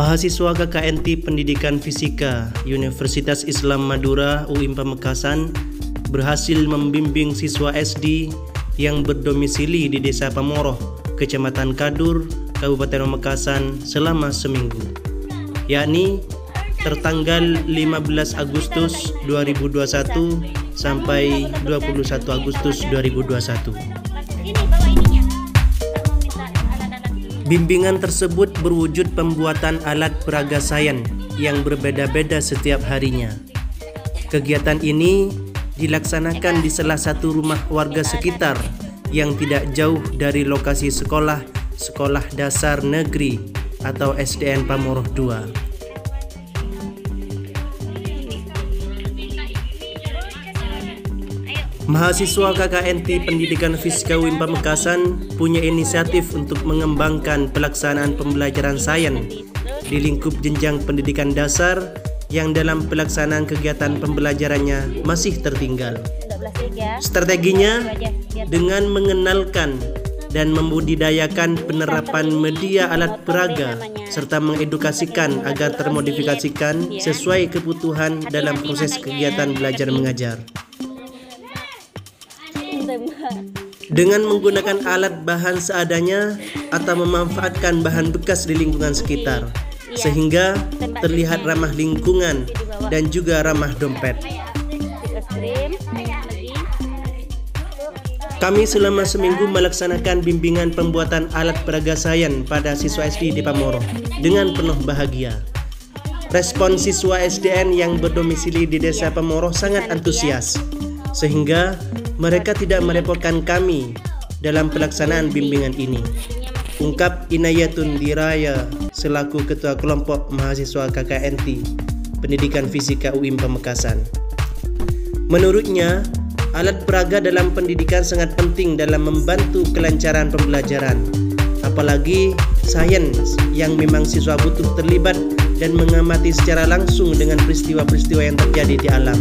Mahasiswa KKNT Pendidikan Fisika Universitas Islam Madura UIN Pamekasan berhasil membimbing siswa SD yang berdomisili di Desa Pamoroh, Kecamatan Kadur, Kabupaten Pamekasan selama seminggu, yakni tertanggal 15 Agustus 2021 sampai 21 Agustus 2021. Bimbingan tersebut berwujud pembuatan alat peraga sains yang berbeda-beda setiap harinya. Kegiatan ini dilaksanakan di salah satu rumah warga sekitar yang tidak jauh dari lokasi sekolah Sekolah Dasar Negeri atau SDN Pamoroh II. Mahasiswa KKNT Pendidikan Fisika UIN Pamekasan punya inisiatif untuk mengembangkan pelaksanaan pembelajaran sains di lingkup jenjang pendidikan dasar yang dalam pelaksanaan kegiatan pembelajarannya masih tertinggal. Strateginya dengan mengenalkan dan membudidayakan penerapan media alat peraga serta mengedukasikan agar termodifikasikan sesuai kebutuhan dalam proses kegiatan belajar mengajar. Dengan menggunakan alat bahan seadanya atau memanfaatkan bahan bekas di lingkungan sekitar, iya. sehingga terlihat ramah lingkungan dan juga ramah dompet. Kami selama seminggu melaksanakan bimbingan pembuatan alat peraga sains pada siswa SD di Pamoro dengan penuh bahagia. Respon siswa SDN yang berdomisili di Desa Pamoro sangat antusias, sehingga mereka tidak merepotkan kami dalam pelaksanaan bimbingan ini. Ungkap Inayatun Diraya selaku Ketua Kelompok Mahasiswa KKNT Pendidikan Fisika UIM Pamekasan. Menurutnya, alat peraga dalam pendidikan sangat penting dalam membantu kelancaran pembelajaran. Apalagi sains yang memang siswa butuh terlibat dan mengamati secara langsung dengan peristiwa-peristiwa yang terjadi di alam.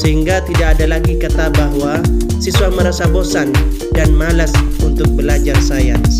Sehingga tidak ada lagi kata bahwa siswa merasa bosan dan malas untuk belajar sains.